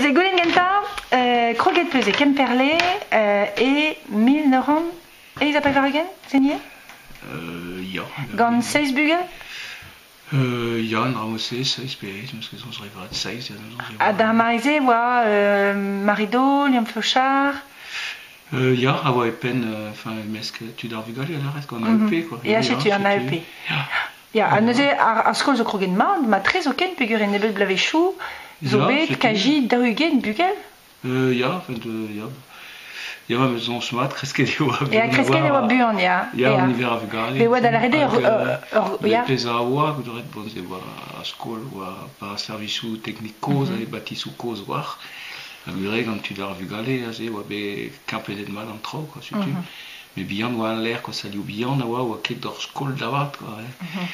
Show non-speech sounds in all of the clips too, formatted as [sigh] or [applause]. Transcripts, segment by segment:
Ze goulenn genta, euh, kroget peus e kemperle euh, e mil neuron e a pevaregen, senye Euh, ja. Gant seiz bugel Euh, ja, na o se, seiz peez, meus ket zons revat seiz, ja, zons revat. A da maize oa euh, Marido, Liam Flochard Euh, ja, a oa e pen, euh, enfin, mes ket tu dar vugale, a ret, gant Mhm. AEP, quoi. E a setu an AEP. Ja. Ya, a neuze ar, ar skol zo kroget mat, ma trez o ken pegur en nebet blavechou, zo Ja, bet setu. kaji darugen bugel Euh, ja, enfin, de, ja. Ja, ma meus zons mat, kresket e oa. E a kresket e oa buan, ya. Ja, E a- an iver a vugale. Pe oa da la rede euh, ya. Le peza a oa, goude ret bon ze oa a skol, oa pa serviçou teknik koz, Mhm. e batisou koz war. A gure gant tu dar vugale, a ze oa be kampedet mal an trao, quoi, setu. Mhm. Me bihan oa an l'air, quoi, salio bihan, a oa ket d'or skol davat, quoi, eh. Mhm.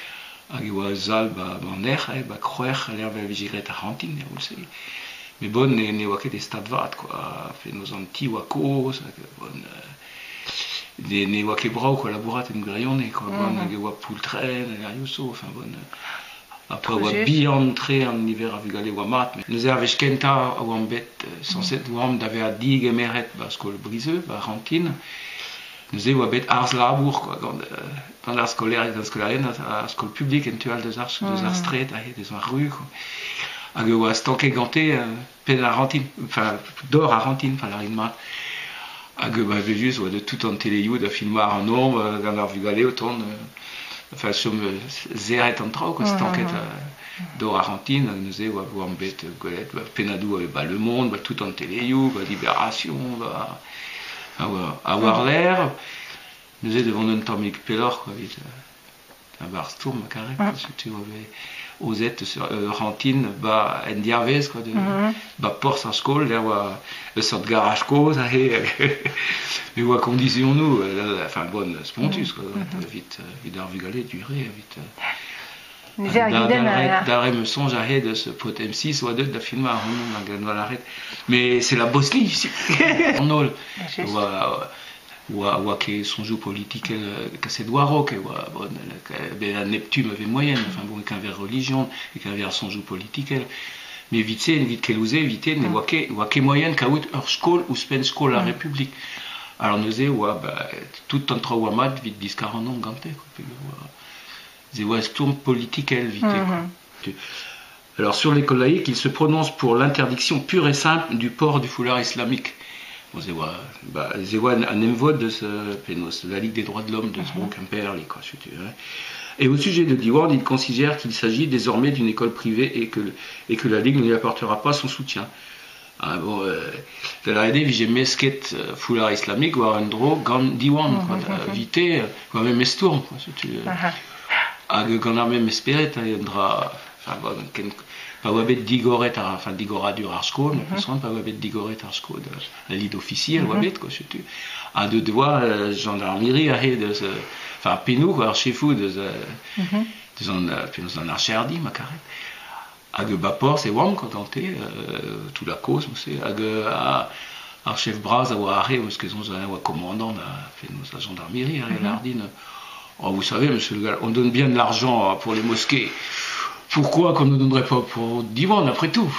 Hag e oa zal, ba, ba er, eh, ba kroer, a l'air vel vijiret ar rantin, ne oa se. Me bon, ne, ne oa ket e stad vat, quoi, fe noz an ti oa koz, hag, bon, euh, ne, ne oa ket quoi, labourat en grionne, quoi, bon, Mhm. hag e oa poultren, a youso, enfin, bon, euh, après oa bihan tre an hiver a vugale oa mat, me neuze ar vez kenta a oa bet, sanset oam da a dig emeret, ba skol briseux, ba rantin, Neuze oa bet arz labour gant, gant ar skolaer gant skolarenn ar skol publik en tual deus ar, deus ar stret a deus ar ru hag oa stanke gante pen ar rantin enfin dor ar rantin enfin la mat. hag ba vevius oa de tout an teleioù da film ar an orm gant ar vugale otan enfin chom zeret an trao quoi stanket dor ar rantin hag neuze oa vo bet golet penadou ba le monde ba tout an teleioù ba libération ba A war l'air, neuze devant un tammig pelor, quoi, euh, a bar karet, Mhm. tu sur euh, rantin, ba en diarvez, quoi, de, Mhm. ba pors ar skol, der oa e sort garage koz, a he, e oa kondizion nou, euh, [laughs] enfin, bon, spontus, quoi, vit, euh, vit ar vugale, duré, vit... euh, Neuze ar giden a... D'arrêt me songe de ce pot M6 ou à deux de la film à Ronan, à l'arrêt. Mais c'est la Bosnie ici. [laughs] Ou son jeu politique que c'est que à bon ben la Neptune avait moyenne enfin bon qu'un vers religion et qu'un vers son jeu politique mais vite c'est vite qu'elle osait vite ou que ou que moyenne qu'à out hors school ou spen school la République. Alors nous est ou tout entre ou mat vite 10 40 ans ganté quoi puis c'est ouais tourne politique elle vite quoi. Mhm. Alors sur l'école laïque, il se prononce pour l'interdiction pure et simple du port du foulard islamique. Bon, ouais, bah, un émvode de ce pénos, de la Ligue des droits de l'homme de ce les quoi, veux. Et au sujet de Diwand, il considère qu'il s'agit désormais d'une école privée et que, et que la Ligue ne lui apportera pas son soutien. Ah, bon, euh, de la idée, j'ai mesquet euh, foulard islamique, ou un dro, gant Diwand, quoi, euh, vite, euh, quoi, même estourne, quoi, hag gant ar esperet a en dra enfin bon ken pa oa bet digoret ar enfin digoradur ar skol mm -hmm. pa oa bet digoret ar skol a lid officiel mm -hmm. oa bet quoi setu a de doa euh, gendarmerie a he deus euh, enfin penou quoi ar chefou deus euh, deus an penaos an ar cherdi ma karet hag ba por se oam kontante euh, tout la cause mo se hag a ar chef braz a oa a oa commandant a gendarmerie a lardine Oh, vous savez, monsieur le gars, on donne bien de l'argent pour les mosquées. Pourquoi qu'on ne donnerait pas pour Divan, après tout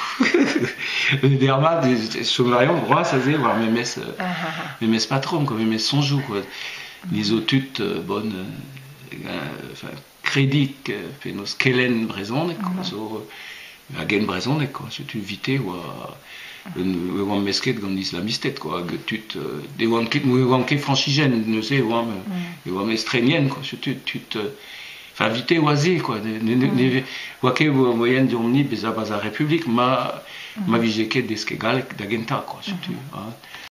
Dermat, Sommarion, Roi, ça faisait, voir mes messes, euh, mes messes patron, quoi, mes messes son. Les aututes, euh, bonnes, euh, enfin, crédit, que fait nos skellen brezon, quoi, so, euh, agen brezon, quoi, c'est une vité, ou e oam mesket gant islamistet, quoi, hag tut, de oam ket, ou oam ket franchigen, ne se, oam, e oam estrenien, quoi, se tut, tut, enfin, vite oisé, quoi, ne, ne, ne, ne, oa ket oa moyen d'urmni bez a baz a République, ma, ma vije ket deske galek da genta, quoi.